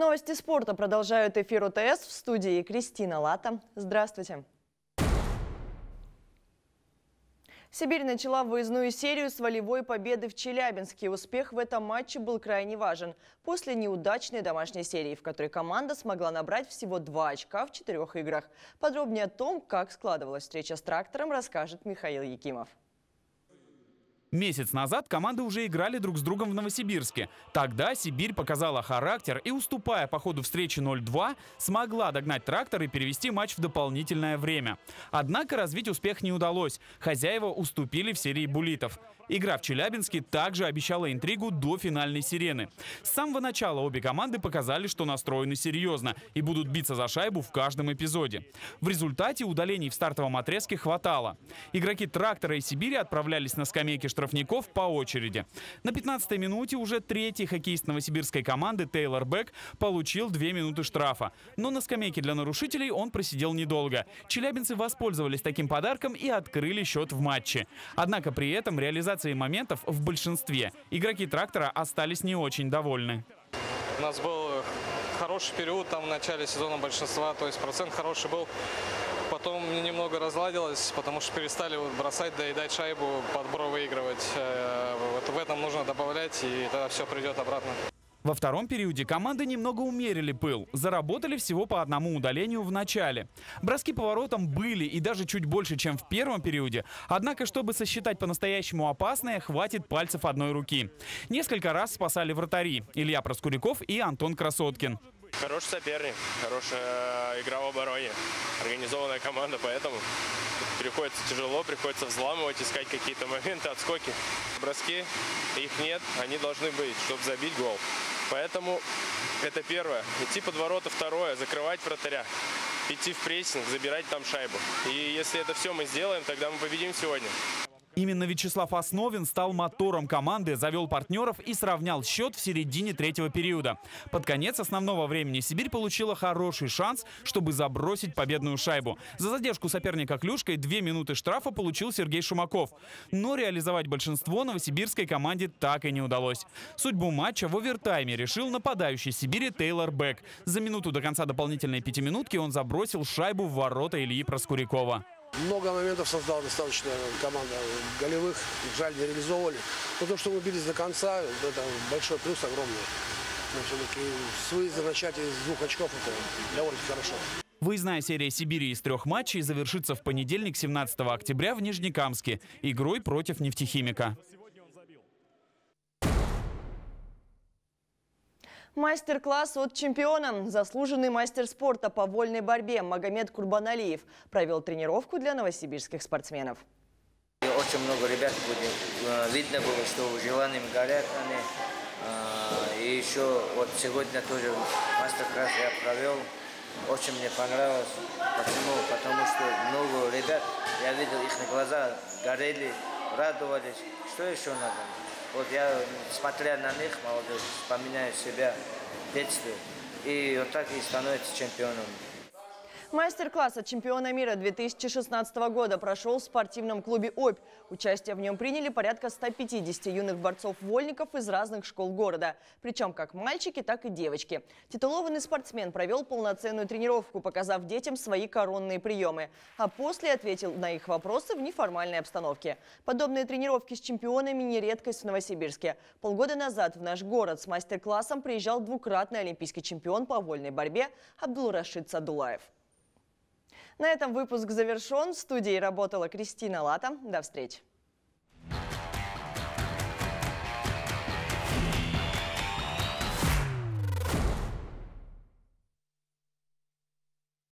Новости спорта продолжают эфир ОТС в студии Кристина Лата. Здравствуйте. Сибирь начала выездную серию с волевой победы в Челябинске. Успех в этом матче был крайне важен. После неудачной домашней серии, в которой команда смогла набрать всего два очка в четырех играх. Подробнее о том, как складывалась встреча с трактором, расскажет Михаил Якимов. Месяц назад команды уже играли друг с другом в Новосибирске. Тогда Сибирь показала характер и, уступая по ходу встречи 0-2, смогла догнать трактор и перевести матч в дополнительное время. Однако развить успех не удалось. Хозяева уступили в серии буллитов. Игра в Челябинске также обещала интригу до финальной сирены. С самого начала обе команды показали, что настроены серьезно и будут биться за шайбу в каждом эпизоде. В результате удалений в стартовом отрезке хватало. Игроки «Трактора» и «Сибири» отправлялись на скамейки штрафников по очереди. На 15-й минуте уже третий хоккеист новосибирской команды Тейлор Бек получил две минуты штрафа. Но на скамейке для нарушителей он просидел недолго. Челябинцы воспользовались таким подарком и открыли счет в матче. Однако при этом реализация реализацией моментов в большинстве игроки трактора остались не очень довольны. У нас был хороший период там в начале сезона большинства, то есть процент хороший был. Потом немного разладилось, потому что перестали бросать, доедать шайбу, подбор выигрывать. Э, вот в этом нужно добавлять, и тогда все придет обратно. Во втором периоде команды немного умерили пыл. Заработали всего по одному удалению в начале. Броски поворотом были и даже чуть больше, чем в первом периоде. Однако, чтобы сосчитать по-настоящему опасное, хватит пальцев одной руки. Несколько раз спасали вратари Илья Проскуряков и Антон Красоткин. Хороший соперник, хорошая игра в обороне, организованная команда, поэтому приходится тяжело, приходится взламывать, искать какие-то моменты, отскоки. Броски, их нет, они должны быть, чтобы забить гол. Поэтому это первое. Идти под ворота второе, закрывать вратаря, идти в прессинг, забирать там шайбу. И если это все мы сделаем, тогда мы победим сегодня. Именно Вячеслав Основин стал мотором команды, завел партнеров и сравнял счет в середине третьего периода. Под конец основного времени Сибирь получила хороший шанс, чтобы забросить победную шайбу. За задержку соперника клюшкой две минуты штрафа получил Сергей Шумаков. Но реализовать большинство новосибирской команде так и не удалось. Судьбу матча в овертайме решил нападающий Сибири Тейлор Бек. За минуту до конца дополнительной пятиминутки он забросил шайбу в ворота Ильи Проскурякова. Много моментов создала достаточно команда голевых. Жаль, не реализовывали. Но то, что мы бились до конца, это большой плюс огромный. Но все-таки с выезда начать из двух очков это довольно хорошо. Выездная серия Сибири из трех матчей завершится в понедельник, 17 октября в Нижнекамске игрой против нефтехимика. Мастер-класс от чемпиона. Заслуженный мастер спорта по вольной борьбе Магомед Курбаналиев провел тренировку для новосибирских спортсменов. Очень много ребят будет. Э, видно было, что желанием горят они. И еще вот сегодня тоже мастер-класс я провел. Очень мне понравилось. Почему? Потому что много ребят, я видел их на глаза, горели, радовались. Что еще надо? Вот я, смотря на них, молодых, вспоминаю себя в детстве. И вот так и становится чемпионом. Мастер-класс от чемпиона мира 2016 года прошел в спортивном клубе «Обь». Участие в нем приняли порядка 150 юных борцов-вольников из разных школ города. Причем как мальчики, так и девочки. Титулованный спортсмен провел полноценную тренировку, показав детям свои коронные приемы. А после ответил на их вопросы в неформальной обстановке. Подобные тренировки с чемпионами не редкость в Новосибирске. Полгода назад в наш город с мастер-классом приезжал двукратный олимпийский чемпион по вольной борьбе Абдулрашид Садулаев. На этом выпуск завершен. В студии работала Кристина Лата. До встречи.